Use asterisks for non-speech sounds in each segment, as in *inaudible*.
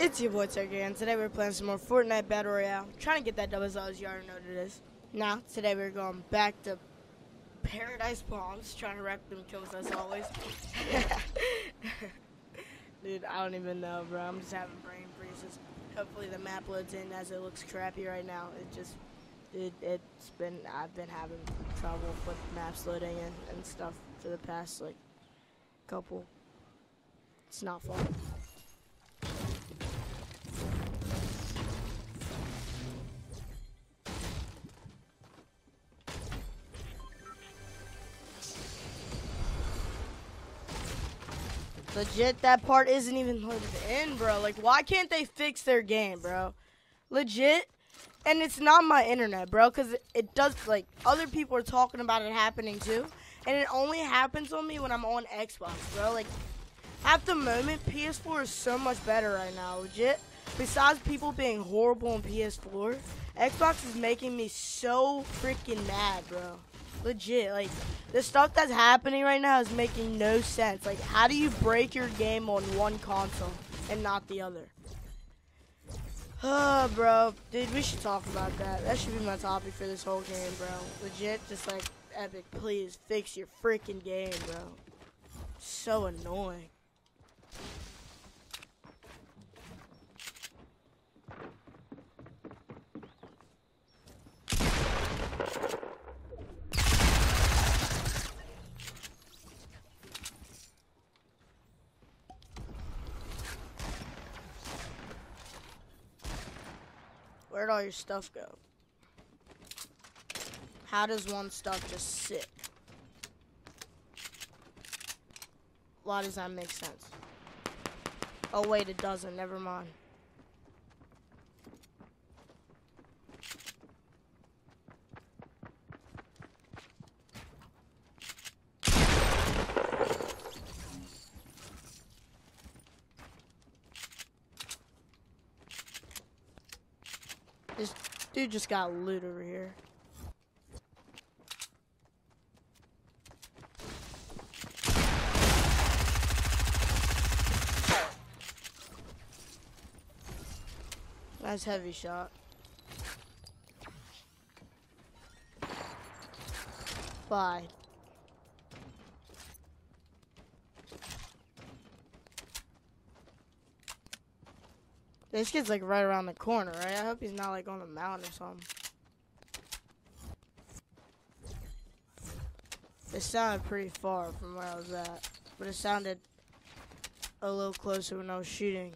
It's your boy Terka, and today we're playing some more Fortnite Battle Royale. Trying to get that double as you already know what it is. Now, today we're going back to Paradise Palms, trying to wreck them kills as always. *laughs* Dude, I don't even know, bro. I'm just having brain freezes. Hopefully the map loads in as it looks crappy right now. It just, it, it's been, I've been having trouble with maps loading in and stuff for the past, like, couple. It's not fun. Legit, that part isn't even loaded in, bro. Like, why can't they fix their game, bro? Legit. And it's not my internet, bro, because it does, like, other people are talking about it happening too. And it only happens on me when I'm on Xbox, bro. Like, at the moment, PS4 is so much better right now, legit. Besides people being horrible on PS4, Xbox is making me so freaking mad, bro. Legit, like the stuff that's happening right now is making no sense. Like, how do you break your game on one console and not the other? Oh, *sighs* bro, dude, we should talk about that. That should be my topic for this whole game, bro. Legit, just like Epic, please fix your freaking game, bro. So annoying. Where'd all your stuff go? How does one stuff just sit? Why does that make sense? Oh wait, it doesn't. Never mind. This dude just got loot over here. That's heavy shot. Bye. This kid's like right around the corner, right? I hope he's not like on the mountain or something. It sounded pretty far from where I was at, but it sounded a little closer when I was shooting.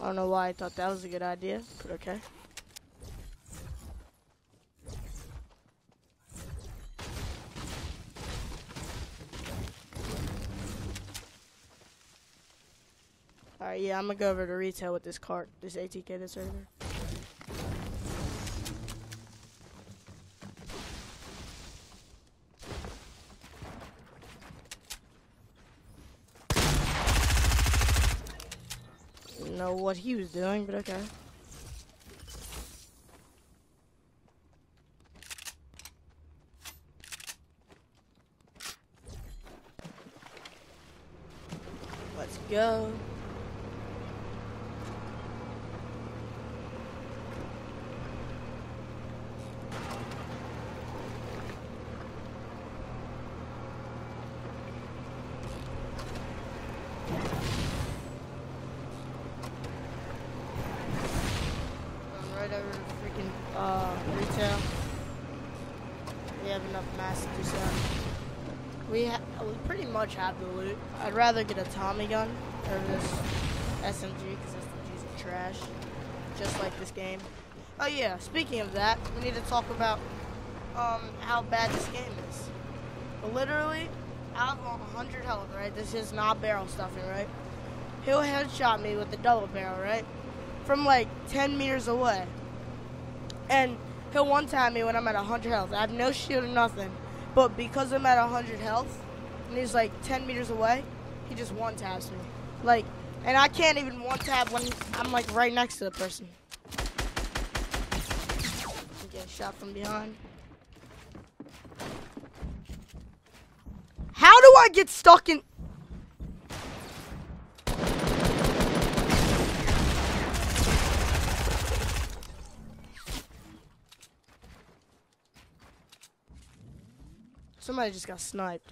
I don't know why I thought that was a good idea, but okay. Yeah, I'm gonna go over to retail with this cart, this ATK that's over there. Know what he was doing, but okay. Let's go. Going right over to freaking uh, retail. We have enough mass to do so. We, pretty much have the loot. I'd rather get a Tommy gun over this SMG because SMGs are trash, just like this game. Oh yeah, speaking of that, we need to talk about um, how bad this game is. Literally, out of 100 health, right? This is not barrel stuffing, right? He'll headshot me with the double barrel, right? From like 10 meters away. And he'll one time me when I'm at 100 health. I have no shield or nothing. But because I'm at 100 health, and he's like 10 meters away, he just one taps me. Like, and I can't even one tap when I'm like right next to the person. Getting shot from behind. How do I get stuck in? Somebody just got sniped.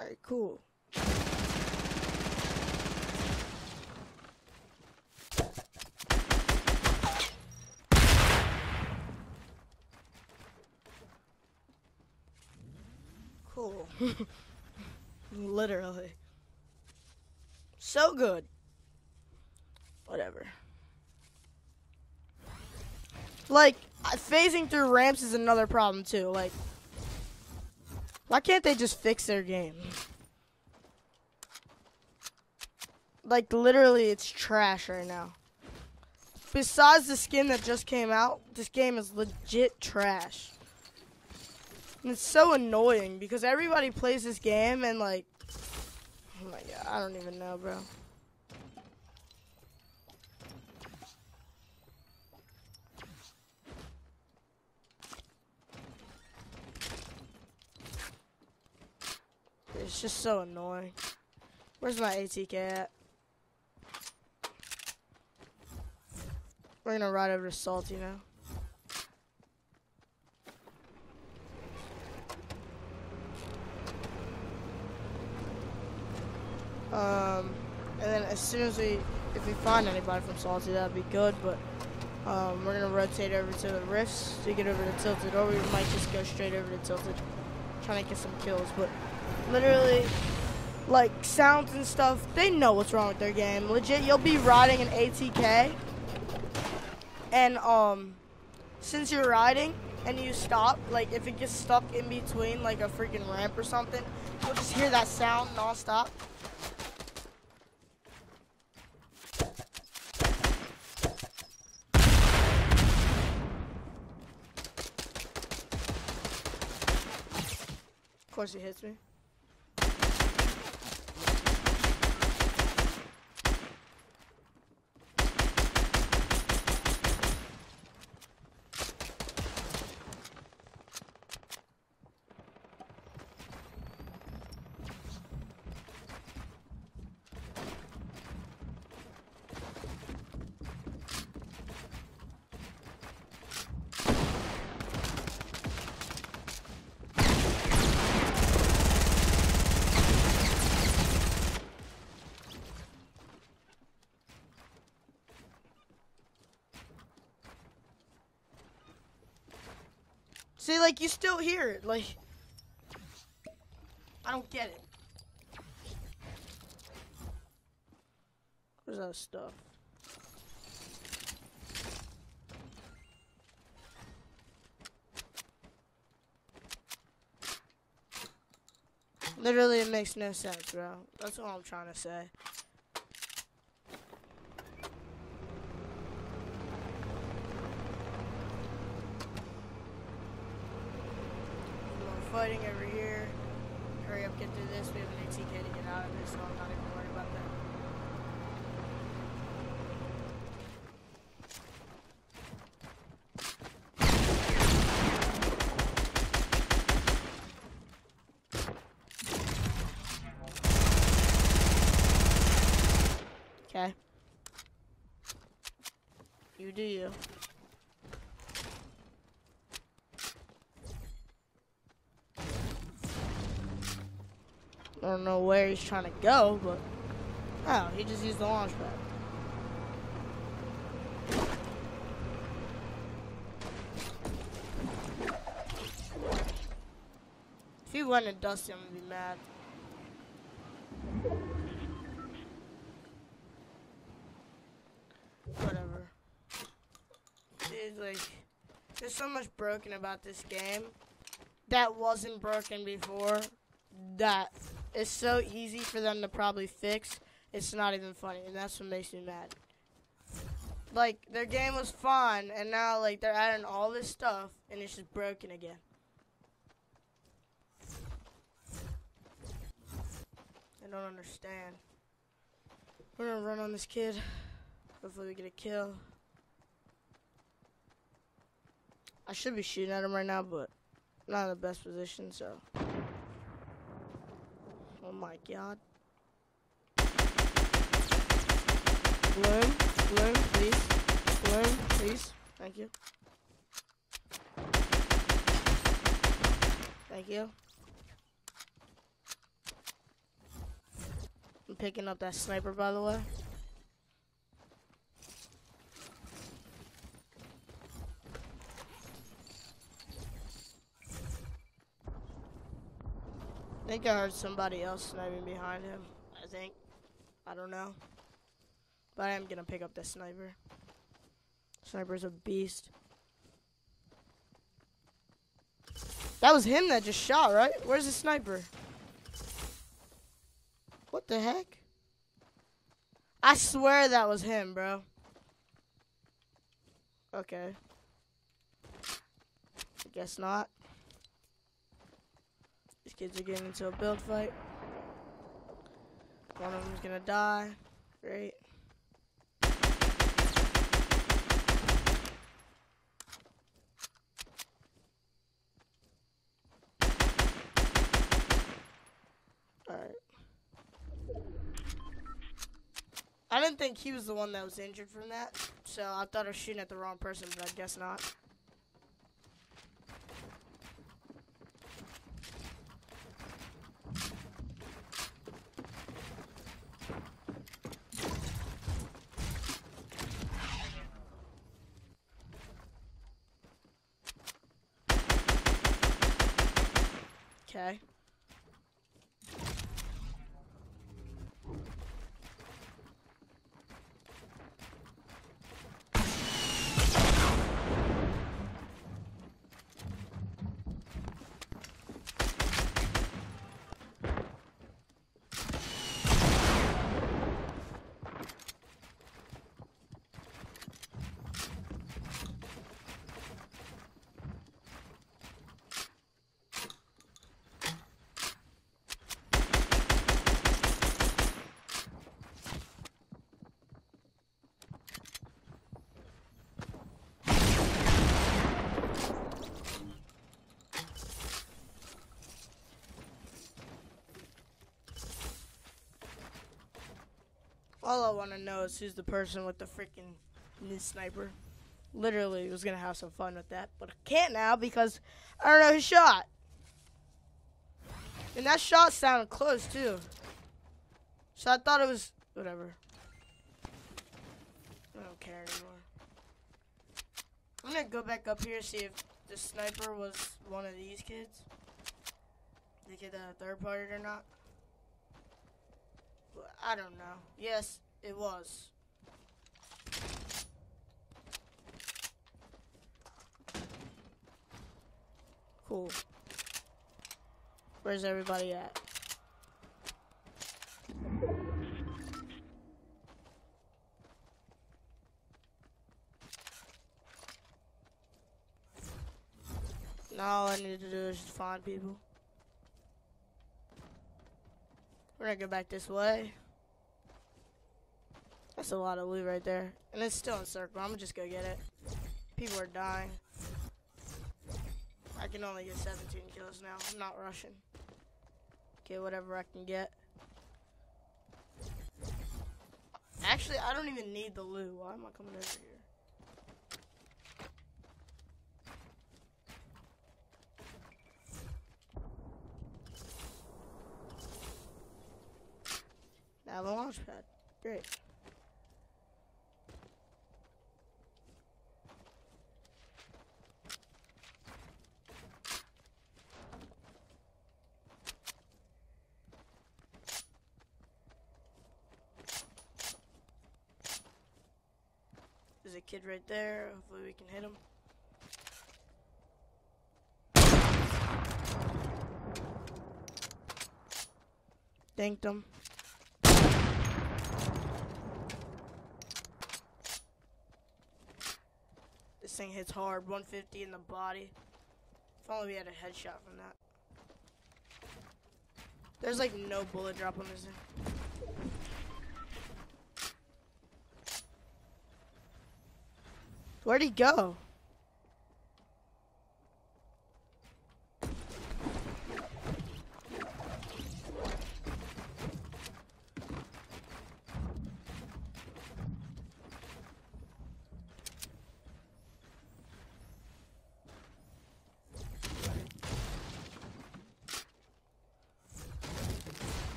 Alright, cool. Cool. *laughs* Literally. So good. Whatever. Like, uh, phasing through ramps is another problem too. Like, why can't they just fix their game? Like, literally, it's trash right now. Besides the skin that just came out, this game is legit trash. And it's so annoying because everybody plays this game and, like, oh my god, I don't even know, bro. It's just so annoying. Where's my ATK at? We're gonna ride over to Salty now. Um, and then as soon as we, if we find anybody from Salty, that'd be good. But um, we're gonna rotate over to the Rifts to get over to Tilted, or we might just go straight over to Tilted, trying to get some kills. But literally, like sounds and stuff, they know what's wrong with their game. Legit, you'll be riding an ATK, and um, since you're riding and you stop, like if it gets stuck in between like a freaking ramp or something, you'll just hear that sound nonstop. Course, he hits me. See, like, you still hear it. Like, I don't get it. Where's that stuff? Literally, it makes no sense, bro. That's all I'm trying to say. We're fighting over here. Hurry up, get through this. We have an ATK to get out of this, so I'm not even worried about that. Okay. You do you. I don't know where he's trying to go, but oh, he just used the launch pad. If he went and Dusty, I'm gonna be mad. Whatever. dude, like, there's so much broken about this game that wasn't broken before that it's so easy for them to probably fix. It's not even funny, and that's what makes me mad. Like, their game was fun, and now, like, they're adding all this stuff, and it's just broken again. I don't understand. We're gonna run on this kid. Hopefully we get a kill. I should be shooting at him right now, but not in the best position, so. Oh my god. Bloom, bloom, please. Bloom, please. Thank you. Thank you. I'm picking up that sniper, by the way. I think I heard somebody else sniping behind him. I think. I don't know. But I am gonna pick up the sniper. Sniper's a beast. That was him that just shot, right? Where's the sniper? What the heck? I swear that was him, bro. Okay. I guess not. These kids are getting into a build fight. One of them's gonna die. Great. Alright. I didn't think he was the one that was injured from that, so I thought I was shooting at the wrong person, but I guess not. Okay. All I want to know is who's the person with the freaking sniper. Literally was gonna have some fun with that, but I can't now because I don't know who shot. And that shot sounded close too. So I thought it was whatever. I don't care anymore. I'm gonna go back up here see if the sniper was one of these kids. They get a third party or not. I don't know. Yes, it was. Cool. Where's everybody at? Now all I need to do is find people. We're gonna go back this way. That's a lot of loot right there. And it's still in circle. I'm gonna just go get it. People are dying. I can only get 17 kills now. I'm not rushing. Get whatever I can get. Actually, I don't even need the loot. Why am I coming over here? Now the launch pad. Great. There's a kid right there. Hopefully we can hit him. Thanked him. This thing hits hard, 150 in the body. If only we had a headshot from that. There's like no bullet drop on this thing. Where'd he go?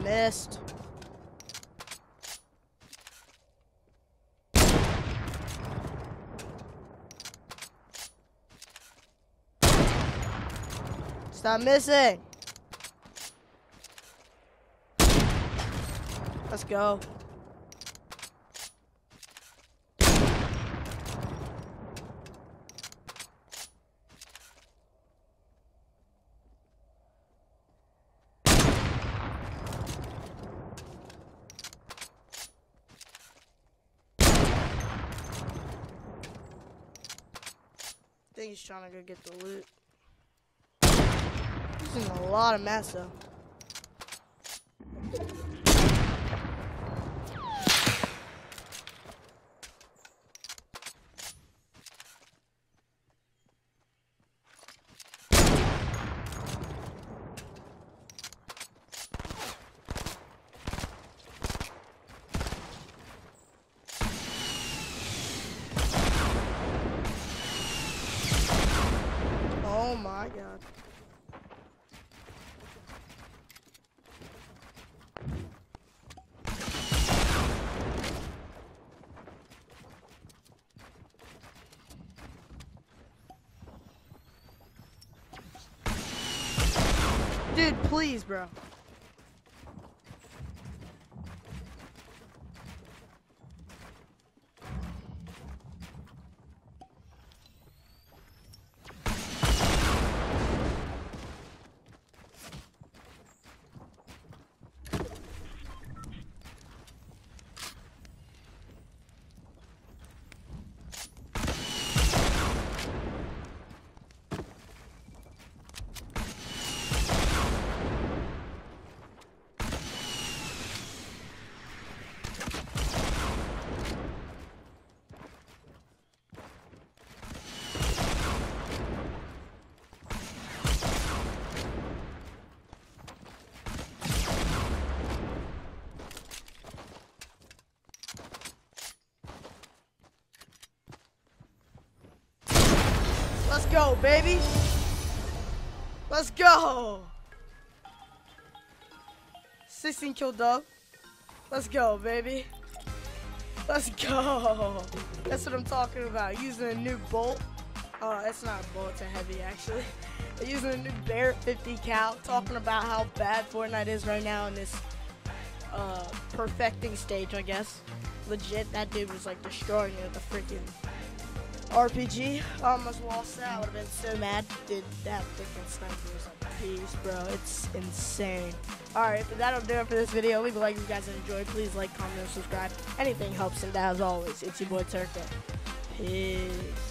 I missed. Stop missing. Let's go. Trying to go get the loot. In a lot of mess though. Oh my god. Dude, please, bro. Go, baby. Let's go. 16 kill dub. Let's go, baby. Let's go. That's what I'm talking about. Using a new bolt. Oh, it's not a bolt, it's a heavy actually. *laughs* Using a new Barrett 50 cal. Talking about how bad Fortnite is right now in this uh, perfecting stage, I guess. Legit, that dude was like destroying it freaking RPG. Almost lost that. I would have been so mad. Dude, that freaking sniper was a piece, bro. It's insane. Alright, but that'll do it for this video. Leave a like if you guys enjoyed. Please like, comment, and subscribe. Anything helps, and as always, it's your boy Terka. Peace.